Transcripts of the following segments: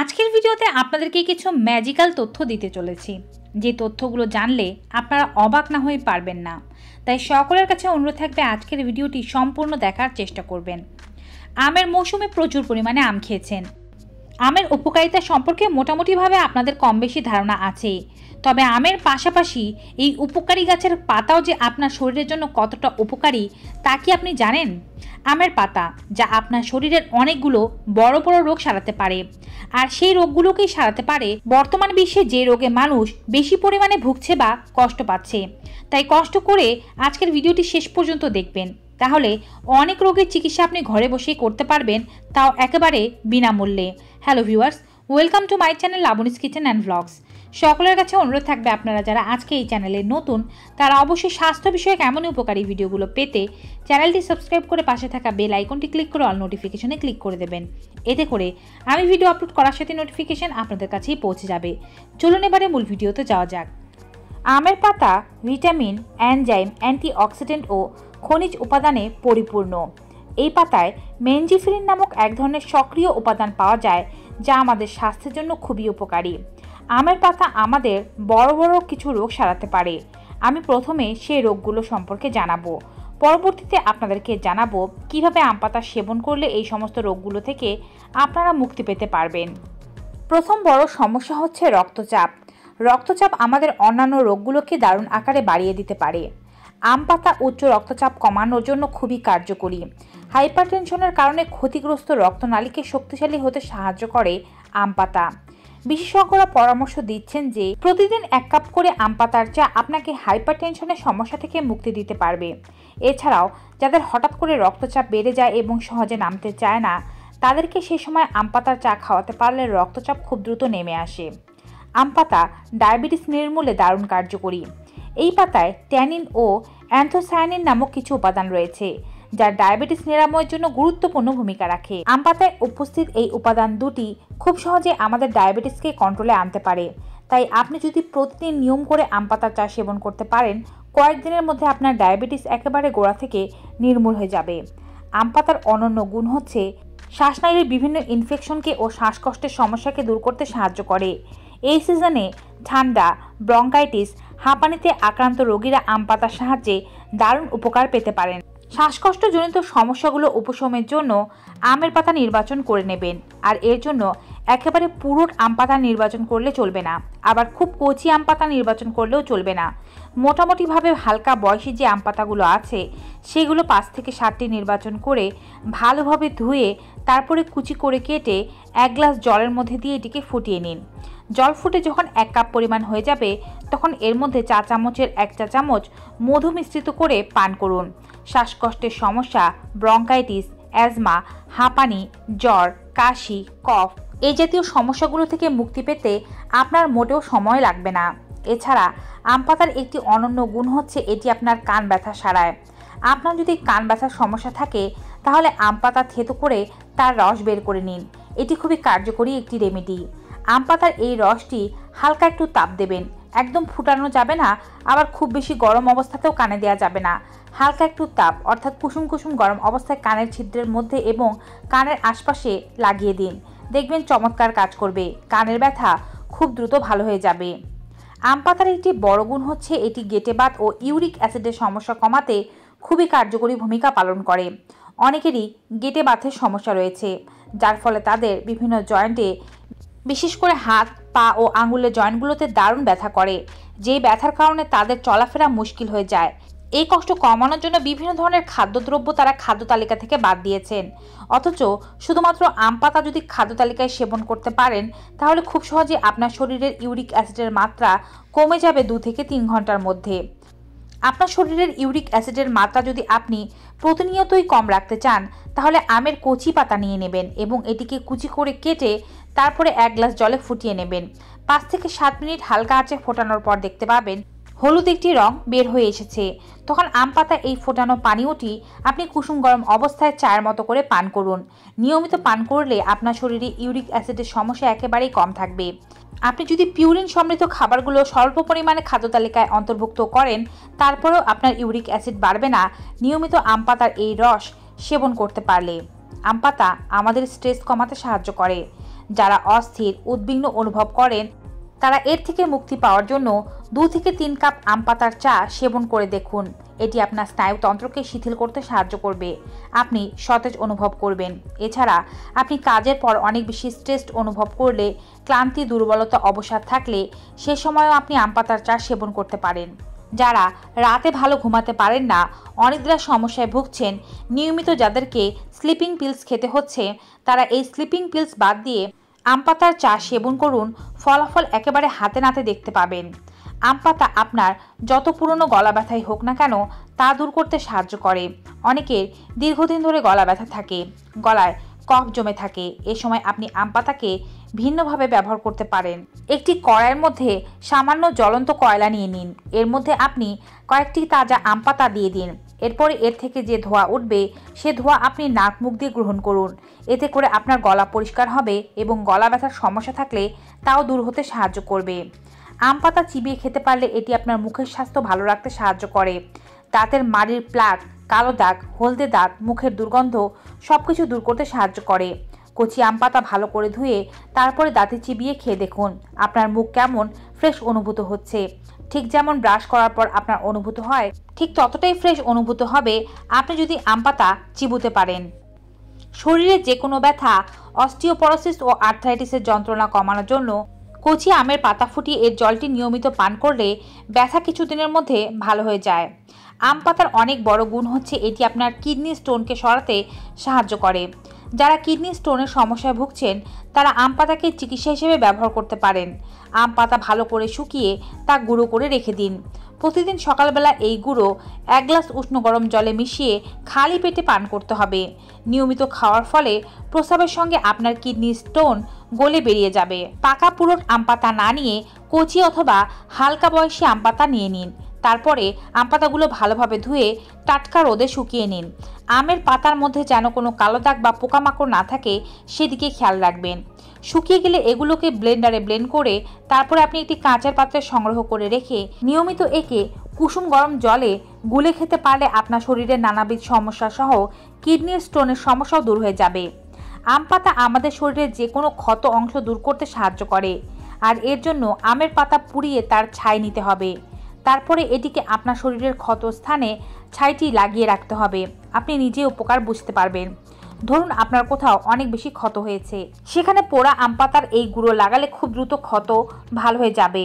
আজকের ভিডিওতে আপনাদেরকে কিছু ম্যাজিক্যাল তথ্য দিতে চলেছি। যে তথ্যগুলো জানলে আপনারা অবাক না হয়ে পারবেন না। তাই সকলের কাছে অনুরোধ থাকবে আজকের ভিডিওটি সম্পূর্ণ দেখার চেষ্টা করবেন। আমের মৌসুমে প্রচুর পরিমাণে আম খেয়েছেন। আমের উপকারিতা সম্পর্কে মোটামুটিভাবে আপনাদের কম বেশি ধারণা আছে। তবে আমের পাশাপাশি এই উপকারী গাছের পাতাও যে আপনার শরীরের জন্য কতটা উপকারী, তা কি আপনি জানেন? আমের পাতা, যা আপনার শরীরের অনেকগুলো বড় বড় রোগ সারাতে পারে। আর সেই রোগগুলোকেই সারাতে পারে। বর্তমান বিশ্বে যে রোগে মানুষ বেশি পরিমাণে ভুগছে বা কষ্ট পাচ্ছে। তাই কষ্ট করে আজকের ভিডিওটি শেষ পর্যন্ত দেখবেন। তাহলে অনেক রোগের চিকিৎসা আপনি ঘরে বসেই করতে পারবেন, তাও একেবারে বিনামূল্যে। Hello viewers welcome to my channel Laboni's kitchen and vlogs সকলের কাছে অনুরোধ থাকবে আপনারা যারা আজকে এই চ্যানেলে নতুন, তারা অবশ্যই স্বাস্থ্য বিষয়ক এমন উপকারী ভিডিওগুলো পেতে চ্যানেলটি সাবস্ক্রাইব করে পাশে থাকা বেল আইকনটি ক্লিক করে অল নোটিফিকেশনে ক্লিক করে দেবেন। এতে করে আমি ভিডিও আপলোড করার সাথে নোটিফিকেশন আপনাদের কাছেই পৌঁছে যাবে। চলুন এবারে মূল ভিডিওতে যাওয়া যাক। আমের পাতা, ভিটামিন অ্যানজাইম অ্যান্টিঅক্সিডেন্ট ও খনিজ উপাদানে পরিপূর্ণ। এই পাতায় মেনজিফিলিন নামক এক ধরনের সক্রিয় উপাদান পাওয়া যায়, যা আমাদের স্বাস্থ্যের জন্য খুবই উপকারী। আমের পাতা আমাদের বড় বড় কিছু রোগ সারাতে পারে। আমি প্রথমে সেই রোগগুলো সম্পর্কে জানাব। পরবর্তীতে আপনাদেরকে জানাব কীভাবে আম পাতা সেবন করলে এই সমস্ত রোগগুলো থেকে আপনারা মুক্তি পেতে পারবেন। প্রথম বড় সমস্যা হচ্ছে রক্তচাপ। রক্তচাপ আমাদের অন্যান্য রোগগুলোকে দারুণ আকারে বাড়িয়ে দিতে পারে। আম পাতা উচ্চ রক্তচাপ কমানোর জন্য খুবই কার্যকরী। হাইপারটেনশনের কারণে ক্ষতিগ্রস্ত রক্তনালীকে শক্তিশালী হতে সাহায্য করে আম পাতা। বিশেষজ্ঞরা পরামর্শ দিচ্ছেন যে প্রতিদিন এক কাপ করে আম পাতার চা আপনাকে হাইপারটেনশনের সমস্যা থেকে মুক্তি দিতে পারবে। এছাড়াও, যাদের হঠাৎ করে রক্তচাপ বেড়ে যায় এবং সহজে নামতে চায় না, তাদেরকে সেই সময় আম পাতার চা খাওয়াতে পারলে রক্তচাপ খুব দ্রুত নেমে আসে। আম পাতা ডায়াবেটিস নির্মূলে দারুণ কার্যকরী। এই পাতায় ট্যানিন ও অ্যান্থোসায়ানিন নামক কিছু উপাদান রয়েছে যা ডায়াবেটিস নিরাময়ের জন্য গুরুত্বপূর্ণ ভূমিকা রাখে। আম পাতায় উপস্থিত এই উপাদান দুটি খুব সহজে আমাদের ডায়াবেটিসকে কন্ট্রোলে আনতে পারে। তাই আপনি যদি প্রতিদিন নিয়ম করে আম পাতার চা সেবন করতে পারেন, কয়েকদিনের মধ্যে আপনার ডায়াবেটিস একেবারে গোড়া থেকে নির্মূল হয়ে যাবে। আম পাতার অনন্য গুণ হচ্ছে, শ্বাসনালীর বিভিন্ন ইনফেকশনকে ও শ্বাসকষ্টের সমস্যাকে দূর করতে সাহায্য করে। এই সিজনে ঠান্ডা ব্রঙ্কাইটিস হাঁপানিতে আক্রান্ত রোগীরা আম পাতার সাহায্যে দারুণ উপকার পেতে পারেন। শ্বাসকষ্টজনিত সমস্যাগুলো উপশমের জন্য আমের পাতা নির্বাচন করে নেবেন। আর এর জন্য একেবারে পুরো আম পাতা নির্বাচন করলে চলবে না। আবার খুব কচি আম পাতা নির্বাচন করলেও চলবে না। মোটামুটিভাবে হালকা বয়সী যে আম পাতাগুলো আছে, সেগুলো পাঁচ থেকে সাতটি নির্বাচন করে ভালোভাবে ধুয়ে তারপরে কুচি করে কেটে এক গ্লাস জলের মধ্যে দিয়ে এটিকে ফুটিয়ে নিন। জল ফুটে যখন এক কাপ পরিমাণ হয়ে যাবে, তখন এর মধ্যে চা চামচের এক চা চামচ মধু মিশ্রিত করে পান করুন। শ্বাসকষ্টের সমস্যা, ব্রঙ্কাইটিস, অ্যাজমা, হাঁপানি, জ্বর, কাশি, কফ এই জাতীয় সমস্যাগুলো থেকে মুক্তি পেতে আপনার মোটেও সময় লাগবে না। এছাড়া, আম পাতার একটি অনন্য গুণ হচ্ছে এটি আপনার কান ব্যথা সারায়। আপনার যদি কান ব্যথার সমস্যা থাকে, তাহলে আম পাতা থেতো করে তার রস বের করে নিন। এটি খুবই কার্যকরী একটি রেমেডি আম পাতার এই রসটি হালকা একটু তাপ দেবেন। একদম ফুটানো যাবে না, আবার খুব বেশি গরম অবস্থাতেও কানে দেওয়া যাবে না। হালকা একটু তাপ, অর্থাৎ কুসুম কুসুম গরম অবস্থায় কানের ছিদ্রের মধ্যে এবং কানের আশপাশে লাগিয়ে দিন। দেখবেন চমৎকার কাজ করবে, কানের ব্যথা খুব দ্রুত ভালো হয়ে যাবে। আম পাতার একটি বড় গুণ হচ্ছে এটি গেটেবাত ও ইউরিক অ্যাসিডের সমস্যা কমাতে খুবই কার্যকরী ভূমিকা পালন করে। অনেকেরই গেটে বাথের সমস্যা রয়েছে, যার ফলে তাদের বিভিন্ন জয়েন্টে বিশেষ করে হাত, পা ও আঙুলের জয়েন্টগুলোতে দারুণ ব্যথা করে। যেই ব্যথার কারণে তাদের চলাফেরা মুশকিল হয়ে যায়। এই কষ্ট কমানোর জন্য বিভিন্ন ধরনের খাদ্যদ্রব্য তারা খাদ্য তালিকা থেকে বাদ দিয়েছেন। অথচ শুধুমাত্র আম পাতা যদি খাদ্য তালিকায় সেবন করতে পারেন, তাহলে খুব সহজে আপনার শরীরের ইউরিক অ্যাসিডের মাত্রা কমে যাবে দু থেকে তিন ঘণ্টার মধ্যে। আপনার শরীরের ইউরিক অ্যাসিডের মাত্রা যদি আপনি প্রতিনিয়তই কম রাখতে চান, তাহলে আমের কচি পাতা নিয়ে নেবেন এবং এটিকে কুচি করে কেটে তারপরে এক গ্লাস জলে ফুটিয়ে নেবেন। পাঁচ থেকে সাত মিনিট হালকা আঁচে ফোটানোর পর দেখতে পাবেন হলুদ একটি রং বের হয়ে এসেছে। তখন আম পাতা এই ফোটানো পানীয়টি আপনি কুসুম গরম অবস্থায় চায়ের মতো করে পান করুন। নিয়মিত পান করলে আপনার শরীরে ইউরিক অ্যাসিডের সমস্যা একেবারেই কম থাকবে। আপনি যদি পিউরিন সমৃদ্ধ খাবারগুলো স্বল্প পরিমাণে খাদ্য তালিকায় অন্তর্ভুক্ত করেন, তারপরেও আপনার ইউরিক অ্যাসিড বাড়বে না। নিয়মিত আম পাতার এই রস সেবন করতে পারলে। আম পাতা আমাদের স্ট্রেস কমাতে সাহায্য করে। যারা অস্থির, উদ্বিগ্ন অনুভব করেন, তারা এর থেকে মুক্তি পাওয়ার জন্য দু থেকে তিন কাপ আম পাতার চা সেবন করে দেখুন। এটি আপনার স্নায়ুতন্ত্রকে শিথিল করতে সাহায্য করবে। আপনি সতেজ অনুভব করবেন। এছাড়া আপনি কাজের পর অনেক বেশি স্ট্রেসড অনুভব করলে, ক্লান্তি, দুর্বলতা অবসাদ থাকলে সে সময়ও আপনি আম পাতার চা সেবন করতে পারেন। যারা রাতে ভালো ঘুমাতে পারেন না অনিদ্রার সমস্যায় ভুগছেন। নিয়মিত যাদেরকে স্লিপিং পিলস খেতে হচ্ছে, তারা এই স্লিপিং পিলস বাদ দিয়ে আম পাতার চা সেবন করুন, ফলাফল একেবারে হাতে নাতে দেখতে পাবেন। আম পাতা আপনার যত পুরনো গলা ব্যথাই হোক না কেন, তা দূর করতে সাহায্য করে। অনেকের দীর্ঘদিন ধরে গলা ব্যথা থাকে, গলায় কফ জমে থাকে, এ সময় আপনি আম পাতাকে ভিন্নভাবে ব্যবহার করতে পারেন। একটি কড়াইয়ের মধ্যে সামান্য জ্বলন্ত কয়লা নিয়ে নিন। এর মধ্যে আপনি কয়েকটি তাজা আম পাতা দিয়ে দিন। এরপরে এর থেকে যে ধোয়া উঠবে, সে ধোয়া আপনি নাক মুখ দিয়ে গ্রহণ করুন। এতে করে আপনার গলা পরিষ্কার হবে এবং গলা ব্যথার সমস্যা থাকলে তাও দূর হতে সাহায্য করবে। আম পাতা চিবিয়ে খেতে পারলে এটি আপনার মুখের স্বাস্থ্য ভালো রাখতে সাহায্য করে। দাঁতের মাড়ির প্লাক কালো দাগ, হলদে দাগ, মুখের দুর্গন্ধ সব কিছু দূর করতে সাহায্য করে। কচি আম পাতা ভালো করে ধুয়ে তারপরে দাঁতে চিবিয়ে খেয়ে দেখুন। আপনার মুখ কেমন, ফ্রেশ অনুভূত হচ্ছে। ঠিক যেমন ব্রাশ করার পর আপনার অনুভূত হয়, ঠিক ততটাই ফ্রেশ অনুভূত হবে আপনি যদি আম পাতা চিবুতে পারেন। শরীরে যে কোনো ব্যথা, অস্টিওপরোসিস ও আর্থাইটিসের যন্ত্রণা কমানোর জন্য কচি আমের পাতা ফুটিয়ে এর জলটি নিয়মিত পান করলে ব্যথা কিছুদিনের মধ্যে ভালো হয়ে যায়। আম পাতার অনেক বড় গুণ হচ্ছে এটি আপনার কিডনি স্টোনকে সরাতে সাহায্য করে। যারা কিডনি স্টোনের সমস্যায় ভুগছেন, তারা আম পাতাকে চিকিৎসা হিসেবে ব্যবহার করতে পারেন। আম পাতা ভালো করে শুকিয়ে তা গুঁড়ো করে রেখে দিন। প্রতিদিন সকালবেলা এই গুঁড়ো এক গ্লাস উষ্ণ গরম জলে মিশিয়ে খালি পেটে পান করতে হবে। নিয়মিত খাওয়ার ফলে প্রস্রাবের সঙ্গে আপনার কিডনি স্টোন গলে বেরিয়ে যাবে। পাকা পুরন আম পাতা না নিয়ে কচি অথবা হালকা বয়সী আম পাতা নিয়ে নিন। তারপরে আম পাতাগুলো ভালোভাবে ধুয়ে টাটকা রোদে শুকিয়ে নিন। আমের পাতার মধ্যে যেন কোনো কালো দাগ বা পোকামাকড় না থাকে, সেদিকে খেয়াল রাখবেন। শুকিয়ে গেলে এগুলোকে ব্লেন্ডারে ব্লেন্ড করে তারপরে আপনি একটি কাঁচের পাত্রে সংগ্রহ করে রেখে নিয়মিত একে কুসুম গরম জলে গুলে খেতে পারলে আপনার শরীরের নানাবিধ সমস্যা সহ কিডনির স্টোনের সমস্যাও দূর হয়ে যাবে। আম পাতা আমাদের শরীরের যে কোনো ক্ষত অংশ দূর করতে সাহায্য করে। আর এর জন্য আমের পাতা পুড়িয়ে তার ছাই নিতে হবে। তারপরে এটিকে আপনার শরীরের ক্ষত স্থানে ছাইটি লাগিয়ে রাখতে হবে। আপনি নিজে উপকার বুঝতে পারবেন। ধরুন আপনার কোথাও অনেক বেশি ক্ষত হয়েছে। সেখানে পোড়া আম পাতার এই গুঁড়ো লাগালে খুব দ্রুত ক্ষত ভালো হয়ে যাবে।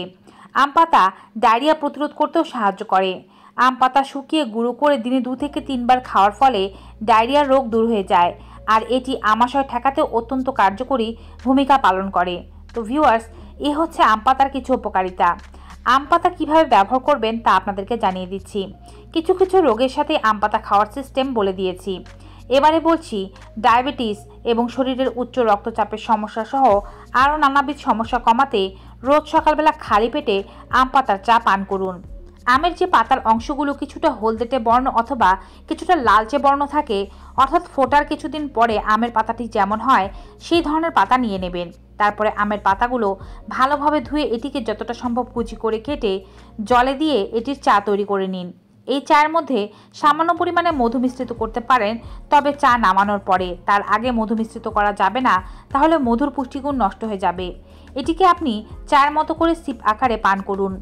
আম পাতা ডায়রিয়া প্রতিরোধ করতেও সাহায্য করে। আম পাতা শুকিয়ে গুঁড়ো করে দিনে দু থেকে তিনবার খাওয়ার ফলে ডায়রিয়ার রোগ দূর হয়ে যায়। আর এটি আমাশয় ঠেকাতেও অত্যন্ত কার্যকরী ভূমিকা পালন করে। তো ভিউয়ার্স, এ হচ্ছে আম পাতার কিছু উপকারিতা। আম পাতা কীভাবে ব্যবহার করবেন তা আপনাদেরকে জানিয়ে দিচ্ছি। কিছু কিছু রোগের সাথে আম পাতা খাওয়ার সিস্টেম বলে দিয়েছি। এবারে বলছি ডায়াবেটিস এবং শরীরের উচ্চ রক্তচাপের সমস্যা সহ আরও নানাবিধ সমস্যা কমাতে রোজ সকালবেলা খালি পেটে আম পাতার চা পান করুন। আমের যে পাতার অংশগুলো কিছুটা হলদেটে বর্ণ অথবা কিছুটা লালচে বর্ণ থাকে, অর্থাৎ ফোটার কিছুদিন পরে আমের পাতাটি যেমন হয়, সেই ধরনের পাতা নিয়ে নেবেন। তারপরে আমের পাতাগুলো ভালোভাবে ধুয়ে এটিকে যতটা সম্ভব কুচি করে কেটে জলে দিয়ে এটির চা তৈরি করে নিন। এই চায়ের মধ্যে সামান্য পরিমাণে মধু মিশ্রিত করতে পারেন, তবে চা নামানোর পরে। তার আগে মধু মিশ্রিত করা যাবে না, তাহলে মধুর পুষ্টিগুণ নষ্ট হয়ে যাবে। এটিকে আপনি চায়ের মতো করে সিপ আকারে পান করুন।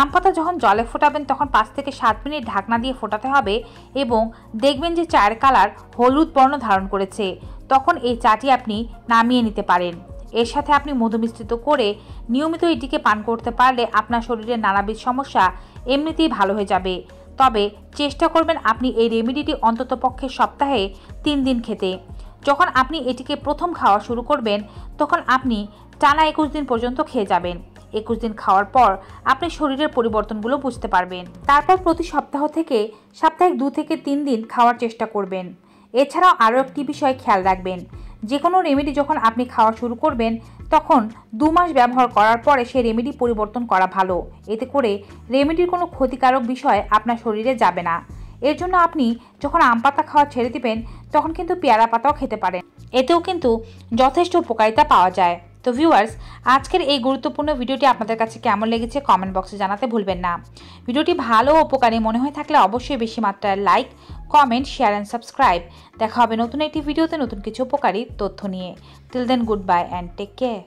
আম পাতা যখন জলে ফোটাবেন, তখন পাঁচ থেকে সাত মিনিট ঢাকনা দিয়ে ফোটাতে হবে এবং দেখবেন যে চায়ের কালার হলুদ বর্ণ ধারণ করেছে। তখন এই চাটি আপনি নামিয়ে নিতে পারেন। এর সাথে আপনি মধু মিশ্রিত করে নিয়মিত এটিকে পান করতে পারলে আপনার শরীরের নানাবিধ সমস্যা এমনিতেই ভালো হয়ে যাবে। তবে চেষ্টা করবেন আপনি এই রেমেডিটি অন্তত পক্ষে সপ্তাহে তিন দিন খেতে। যখন আপনি এটিকে প্রথম খাওয়া শুরু করবেন, তখন আপনি টানা একুশ দিন পর্যন্ত খেয়ে যাবেন। একুশ দিন খাওয়ার পর আপনি শরীরের পরিবর্তনগুলো বুঝতে পারবেন। তারপর প্রতি সপ্তাহ থেকে সাপ্তাহিক দু থেকে তিন দিন খাওয়ার চেষ্টা করবেন। এছাড়াও আরও একটি বিষয় খেয়াল রাখবেন। যে কোনো রেমেডি যখন আপনি খাওয়া শুরু করবেন, তখন দু মাস ব্যবহার করার পরে সেই রেমেডি পরিবর্তন করা ভালো। এতে করে রেমেডির কোনো ক্ষতিকারক বিষয় আপনার শরীরে যাবে না। এর জন্য আপনি যখন আম পাতা খাওয়া ছেড়ে দিবেন, তখন কিন্তু পেয়ারা পাতাও খেতে পারেন। এতেও কিন্তু যথেষ্ট উপকারিতা পাওয়া যায়। তো ভিউয়ার্স আজকের এই গুরুত্বপূর্ণ ভিডিওটি আপনাদের কাছে কেমন লেগেছে কমেন্ট বক্সে জানাতে ভুলবেন না। ভিডিওটি ভালো ও উপকারী মনে হয়ে থাকলে অবশ্যই বেশি মাত্রায় like comment share and subscribe দেখা হবে নতুন একটি ভিডিওতে নতুন কিছু উপকারী তথ্য নিয়ে। Till then goodbye and take care